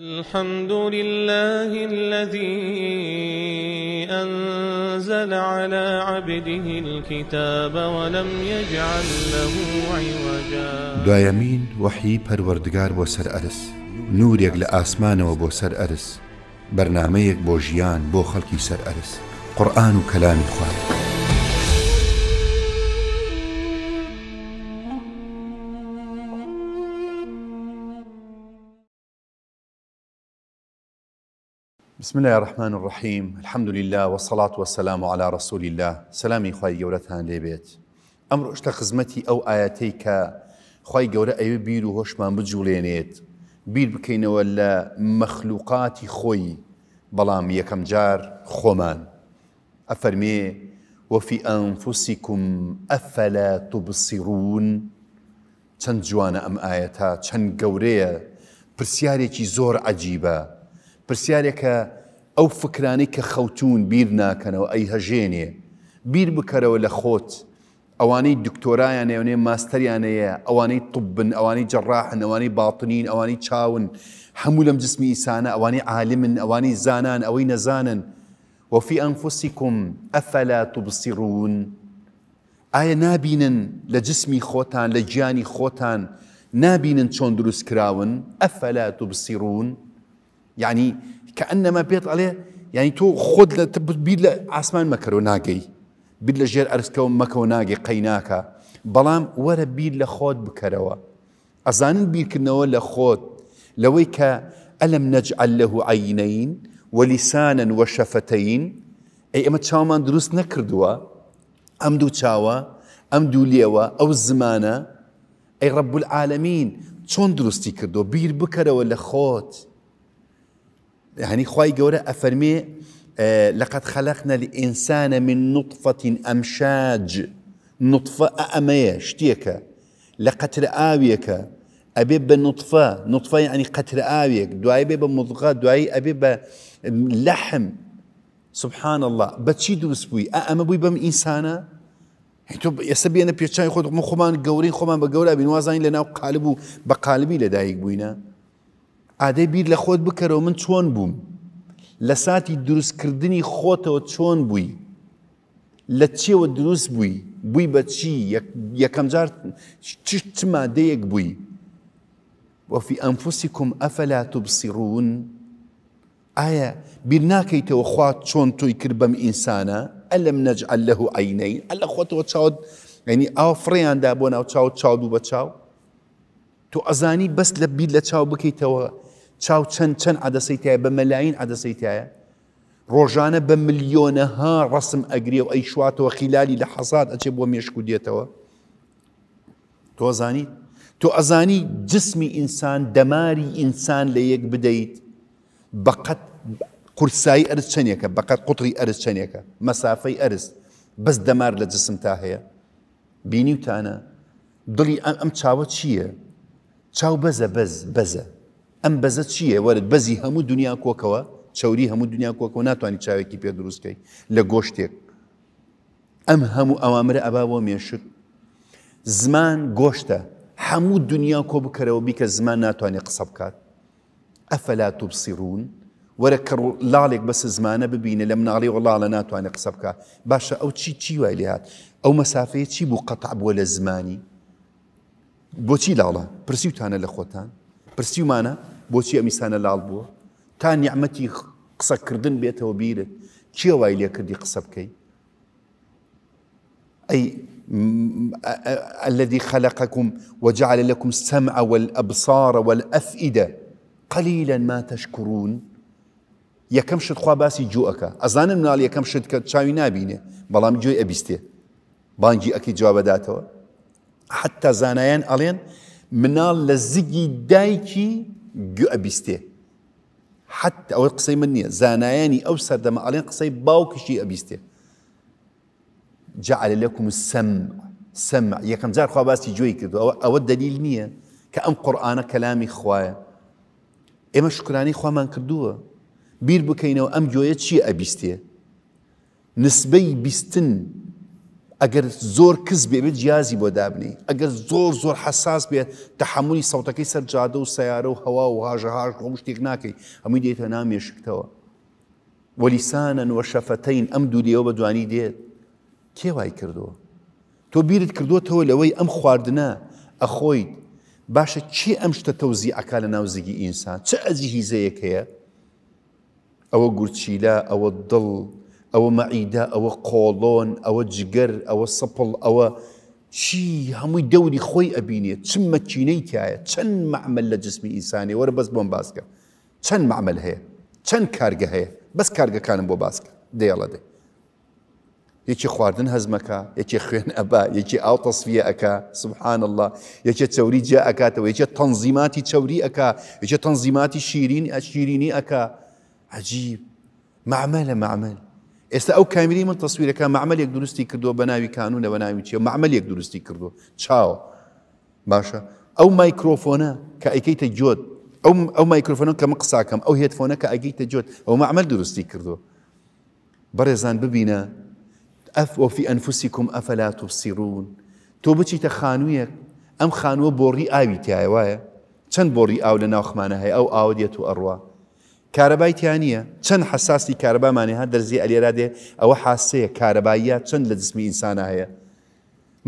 الحمد لله الذي أنزل على عبده الكتاب ولم يجعل له عوجا. دوایەمین وەحی پەروەردگار بۆ سەر ئەرس. نورێک لە ئاسمانەوە بۆ سەر ئەرس. بەرنمەیەک بۆ ژیان بۆ خەڵکی سەر ئەرس. قورآن و کەلامی خوارد. بسم الله الرحمن الرحيم الحمد لله والصلاة والسلام على رسول الله سلامي خواهي گەورەتان لێبێت ئەمڕۆ شتە خزمەتی ئەو ئاەتەی کە خی گەورە ئەوێ بیر و هۆشمان بجوڵێنێت بیر بکەینەوە لە مەخلوقاتی خۆی بەڵام جار خۆمان ئەفەرمێ وفي أنفسكم أفلا تبصرون چەند جوانە ئەم ئاەتە چەند گەورەیە پرسیارێکی زۆر پرسیارێکە ئەو فکرانی کە خەوتون بیر ناکەنەوە ئەی هەژێنێ بیر بکەرەوە لە خۆت. ئەوانەی دکتۆرایان نێونێ ماستەریانەیە ئەوانەی طبن ئەوانەی جەڕاحن ئەوانەی باڵتنین ئەوانەی چاون. هەموو لەم جسمی ئیسانە ئەوانەی عالمن ئەوانەی زانان ئەوەی نەزانن. وفي أنفسكم أفلا تبصرون. ئایا نابینن لە جسمی خۆتان لە گیانی خۆتان نابینن چۆن دروست کراون؟ ئەفەلا تبصرون. تۆ خۆت لە بیر لە ئاسمان مەکەرەوە ناگەی بیر لە ژێر ئەرسکەوە مەکەەوە ناگەی قەیناکە بەڵام وەرە بیر لە خۆت بکەرەوە ئەزانن بیرکردنەوە لە خۆت لەوەی کە ئەلم نەجعل له عینین وەلیسانن وەشەفەتەین ئەی ئەمە چاومان دروست نەکردووە ئەم دوو چاوە ئەم دوو لێوە ئەو زمانە ئەی ڕەب العالمین چۆن دروستی کردو بیر بکەرەوە لە خۆت یەعنی خوای گەورە ئەفەرمێ ئا لقد خلقنا الإنسان من نطفة أمشاج. نطفة ئەمە چ شتێک؟ لە قەترە ئاوێک. ئەبێ بە نطفة. نطفة یەعنی قەترە ئاوێک. دوایی ئەبێ بە مضغة دوایی ئەبێ لحم. سبحان الله. بتشي دروس بوي؟ أما بوي بم إنسانة تو يسبي أنا بيتشاي خود مخمان جورين خمان بجورا بنوازين لنا قالبو بقالبي لدايق بوينا. ئادەی بیر لە خۆت بکەرەوە من چۆن بووم؟ لە ساتی دروستکردنی خۆتەوە چۆن بووی؟ لە چێوە دروست بووی؟ بووی بە چی؟ یەکەم جار چ مادەیەک بووی؟ وفي أنفسكم أفلا تبصرون؟ ئایا بیر ناکەیتەوە خوات چۆن تۆی کرد بەم ئینسانە؟ ئەلم نەجعل له عینەین ئەلە خۆتەوە چاوت ینی ئاو فڕیاندا بۆ ناو چاو چاو دوو بە چاو؟ تۆ ئەزانی بەس لە بیر لە چاو بکەیتەوە چاو چەند چەند عدەسەیتایە بە مەلاین عدەسەیتایە ڕۆژانە بە ملیۆنەها ڕسم ئەگرێ و ئەی شواتەوە خیلالی لە حەزات ئەچێ بۆ مێشک و دێتەوە. تۆ زانی تۆ ئەزانی جسمی ئینسان دەماری ئینسان لە یەک بدەیت. بەقەت قورسایی ئەرز چەندێکە بەقەت قوتری ئەرز چەندێکە مەسافەی ئەرز. بەس دەمار لە جسم تا هەیە. بینی وتانە دڵی ئەم چاوە چییە؟ چاو بەزە بەز بەزە. ئەم بەزە چییە؟ وەرت بەزی هەموو دنیا کۆکەوە چوری هەموو دنیا کۆکەوە ناتوانانی چاوێکی پێ دروستکەی لە گۆشتێک. ئەم هەموو ئەوامرە ئەبا بۆ مێشک. زمان گۆشتە هەموو دنیا کۆ بکەرەوە بیکە زمان ناتوانێت قسە بکات. ئەفەلا توبسیڕون وەرە کە لاڵێک بەس زمانە ببینە لە مناڵی وڵاڵە ناتوانێت قسە بکە باشە ئەو چی چی وای لێهات ئەو مەسافەیە چی بوو؟ قەتع بووە لە زمانی. بۆچی لاڵە؟ پرسیوتانە لە خۆتان. پرسیومانە بۆچی ئەمیسانە لاڵ بووە؟ تا نیعممەتی قسەکردن بێتەوە بیرت چیە وای لێ کردی قسە بکەی؟ ئەی الذي خلقكم وجعل لكم السمع والأبصار والأفئدة. قليلا ما تشكرون. یەکەم شت خوا باسی جوەکە ئەزانم مناڵ یەکەم شت کە چاوی نبینێ بەڵام گوێ ئەبیستێ. بانگی ئەکی جوابەداتەوە حتا زانایان ئەڵێن مناڵ لە دایکی گو ئەبیستێ حتى ئەوە قسەی من نییە زانایانی ئەو سەردەمە ئەڵێن قسەی باوکشی ئەبیستێ جعل لكم السمع سمع یەکەم جار خوا باسی گوێی کردو ئەوە دلیل نییە کە ئەم قورآانە کەلامی خوایە ئێمە شکرانی خوامان کردووە بیر بکەینەوە ئەم گوۆیە چی ئەبیستێ نسبەی بیستن ئەگەر زۆر کەس بێبێت جیازی بۆ دابنی. ئەگەر زۆر زۆر حساس بێت تەحملی سەوتەکەی سەر جادە و سیارە و هەوا و هاژەهاش ڕۆ شتێک ناکەی. هەمووی دێتە نامێشکتەوە. وەلیسانن وە شەفەتەین ئەم دوودیەوە بە دوانی دێت. کێ وای کردووە؟ تۆ بیرت کردوتەوە لەوەی ئەم خواردنە. ئەخۆیت باشە چی ئەم شتە تەوزی ئەکا لە ناوزگی ئینسان؟ چه ئەزی هیزەیەک هەیە؟ ئەوە گورچیلا ئەوە دڵ ئەوە مەعیدا ئەوە قۆڵۆن ئەوە جگەر ئەوە سەپڵ ئەوە چی هەمووی دەوری خۆی ئەبینێت چم مەچینەی تایە چەند معمل لە جسمی ئینسانی وەرە بەس بۆم باسکە چەند معمل هەیە چەند کارگە هەیە بەس کارگەکانم بۆ باسکە دێڵە دێ یەکی خواردن هەزمەکە یەکی خوێن ئەبا یەکی ئاو تەسویە ئەکا سبحان الله. یەکێ چوری جێ ئەکاتەوە یەکێ تەنزیماتی چوری ئەکا یەکێ تەنزیماتی شیرین ئەشیرینی ئەکا عجیب معمەلە معمل. ئێستا ئەو کامیری من تەسویرەکە معمەلێک دروستی کردووە بە ناوی کانونە بە ناوی چیە معمەلێک دروستی کردو چاوە باشە ئەو مایکرۆفۆنە کە ئەیکەیتە جۆت ئەو ئەو مایکرۆفۆنە کە قساکەم ئەو هێتفۆنە کە ئەگەیتە جۆت ئەو معمەل دروستی کردو بەڕێزان ببینە ئەف وفی ئەنفوسیکم ئەفەلا توبسیڕون تۆ بچیتە خانوویەک ئەم خانووە بۆڕی ئاوی تایە وایە چەند بۆڕی ئاو لە ناوخمانە هەیە؟ ئاوە دێت و ئەڕوا کارەبای تیانە چەند حساسی کارەبامانێ ها دەرزی ئەلێرا دێ ئەوە حاسەیە کارەباییە چەند لە جسمی ئینسانە هەیە.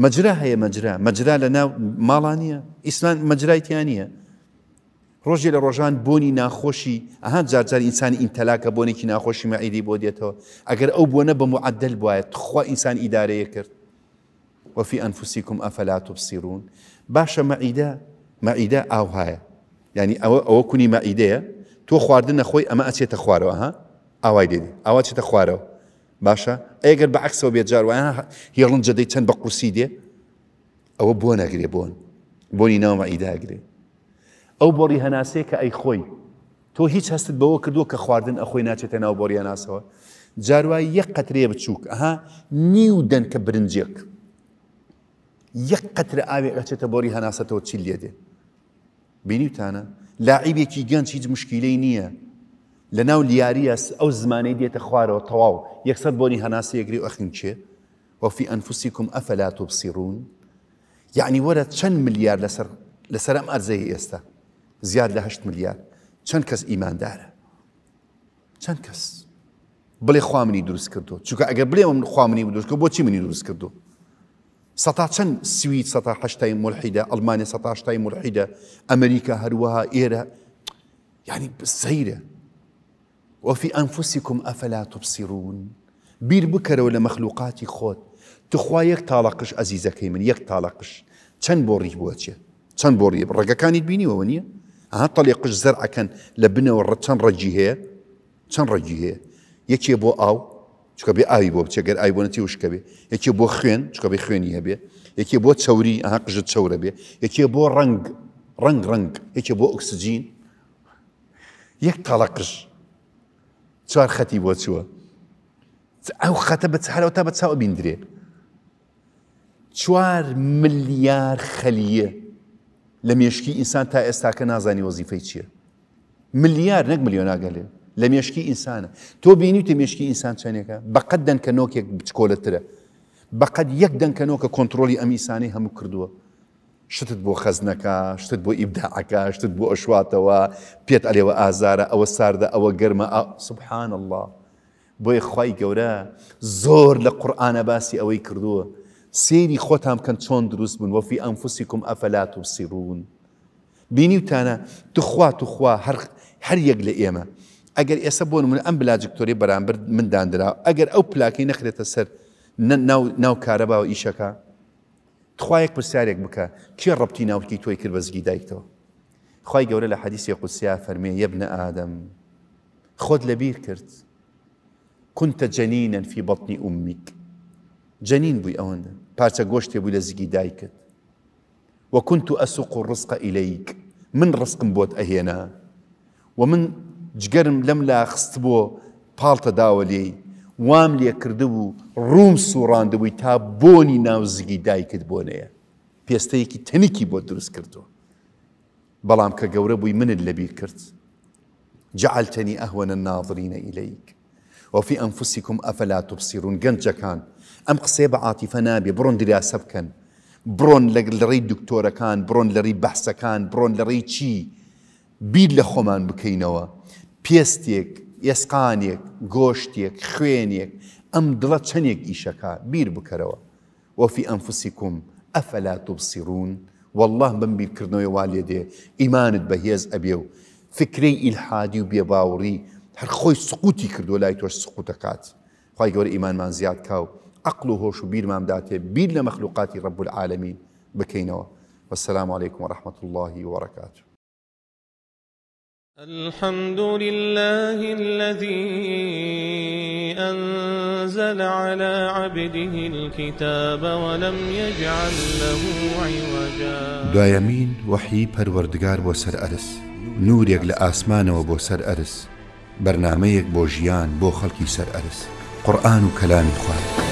مەجرا هەیە مەجرا. مەجرا لە ناو ماڵانیە. ئیسلام مەجرایتیانە ڕۆژێ لە ڕۆژان بۆنی ناخۆشی ئەها جارجار ئینسانی ئینتەلاکە بۆنێکی ناخۆشی مەعیدی بۆ دێتەوە. ئەگەر ئەو بۆنە بە معدل بواە خوا ئینسان ئیدارەیە کرد. أنفسكم أفلا تبصرون باشە مەعیدە. مەعیدە ئاو هاە ینی ئەوە ئەوە کونی مەعیدەیە. تۆ خواردن نەخۆی ئەمە ئەچێتە خوارەوە ها ئاوای دێدی ئاوا چێتە خوارەوە باشە ئەگەر بە عکسەوە بێت جاروایە هێڵن جدەی چەند بە قورسی دێ ئەوە بۆ نەگرێ بۆن بۆنی ناو مەعیداگرێ ئەو بۆڕی هەناسەیە کە ئەی خۆی تۆ هیچ هەستت بەوە کردووە کە خواردن ئەخۆی ناچێتە ناو بۆڕی هەناسەوە جاروای یەک قەترێ بچووک ئەها نیو دەن کە برنجێک یەک قەترە ئاوێ ئەچێتە بۆری هەناسەتەوە چی لێ دێ بینیوتانە لاعیبێکی گەنج هیچ مشکیلەی نییە. لە ناو لیاریە ئەو زمانەی دێتە خوارەوە تەواو. یەکسەر بۆنی هەناسی یەگری و ئەخین چێ؟ وفي أنفسكم أفلا تبصرون يعني وەرە چەند ملیار لەسەر لەسەر ئەم ئەرزەی ئێستا. زیاد لە هەشت ملیار. چەند کەس ئیماندارە چەند کەس؟ بڵێ خوا منی دروست کردو چونکە ئەگەر بڵێ من خوا منی دروست کرد بۆچی منی دروست کردو سەتا چەند سوید سەتا هەشتای ملحیدە ئەلمانی سەتاشتای ملحیدە ئەمریکا هەروەها ئێرە یعنی سەیرە وفي أنفسكم أفلا تبصرون؟ بیر بکەرەوە لە مەخلوقاتی خۆت تخوا یەک تاڵقش ئەزیزەکەی من یەک تاڵقش چەند بۆ ڕی بووە چێ چەند بۆ ڕیە ڕێگەکانی بینیوەوە نییە ئەها تەڵێقش زەرعەکەن لە بنەوە ڕ چەند ڕەجی هەیە؟ چەند ڕەجی هەیە؟ یەکێ بۆ ئاو؟ چکە بێ ئاوی بۆ بچێگەر ئای بۆنەتی وشکە بێ یەکێ بۆ خوێن چکە بێ خوێنی هەبێ. یەکێ بۆ چوری ئەها قژت چورە بێ. یەکێ بۆ ڕنگ ڕنگ ڕنگ یەکێ بۆ ئۆکسسیجین یەک تاڵەقش چوار خەتی بۆ چووە. ئەو خەتە بە چارەوە تا بە چاوە بیندرێ. چوار ملیار خەلیە لە مێشکی ئینسان تا ئێستاکە نازانی وەزیفەی چییە؟ ملیار نەک ملیۆن ناگەلێ لە مێشکی ئینسانە. تۆ بینی تە مێشکی ئینسان چەندێکە بەقەت دەنکە نۆکێک بچکۆلەترە بەقەت یەک دەنکەنەوە کۆنتترۆلی ئەم ئیسانی هەموو کردووە. شتت بۆ خەزنەکە شتت بۆ ئیبداعەکە شتت بۆ ئەشواتەوە پێت ئەلێوە ئازارە ئەوە ساردە ئەوە گەرمە سبحان الله بۆیە خی گەورە زۆر لە قورآانە باسی ئەوەی کردووە. سێری خۆتان کەن چۆن دروست بوون وەفی ئەمفوسیکم ئەفەلات و سیڕون بینی وتانە توخوا توخوا هەر یەک لە ئێمە. ئەگەر ئێستا بۆن من ئەم بلاجکتۆری بەرامبەر منداندرا ئەگەر ئەو پلاکەی نەخرێتە سەر ناو کارەبا و ئیشەکە تخوایەک پرسیارێک بکە کێ ڕبتی ناوتی تۆی کرد بەزگی دایکتەوە؟ خی گەورە لە حەدیسی قوسیا فەرمێ یەبنە ئادەم. خۆت لەبیر کرد. كنت جنينا في بطن أمك. جنين بوي أولا. پارچە گۆشتێ بووی لە زگی دایکت وكنت أسوق الرزق إليك. من ڕزق بۆت ئەهێنا. ومن جگەرم لەم لا خست بۆ پاڵتە داوەلێ وام لێ کردبوو ڕوم سوڕاندبووی تا بۆنی ناوزگی دایکت بۆنەیە. پێستەیەکی تەنیکی بۆ دروست کردووە. بەڵام کە گەورە بووی منت لەبیر کرد. جعلتني أهون الناظرين إليك. وفي ئەنفوسیکم ئەفەلا تبسیرون گەنجەکان ئەم قسێ بە عاتیفە نابێ بڕۆن دریاسە بکەن بڕۆن لە لەڕێی دکتۆرەکان بڕۆن لەڕی بەحسەکان بڕۆن لەڕێی چی؟ بیر لە خۆمان بکەینەوە. پێستێک ئێسقانێک گۆشتێک خوێنێک ئەم دڵە چەندێک ئیشەکە بیر بکەرەوە. وەفی ئەنفسیکم ئەفەلا تبسیرون والله بم بیرکردنەوەی وا لێ دێ ئیمانت بەهێز ئەبێ و فکرەی ئیلحادی و بێباوڕی هەر خۆی سقوتی کردو لای تۆش سقوتەکات خی گەورە ئیمانمان زیاد کاو عقل و هۆش و بیرمان داتێ بیر لە مەخلوقاتی ڕب العالمین بکەینەوە والسلام عليكم ورحمة الله وبركاته. الحمد لله الذي أنزل على عبده الكتاب ولم يجعل له عوجا. دوایەمین وەحی پەروەردگار بۆ سەر ئەرس. نورێک لە ئاسمانەوە بۆ سەر ئەرس. بەرنمەیەک بۆ ژیان بۆ خەڵکی سەر ئەرس. قورآن و کەلامی خوارد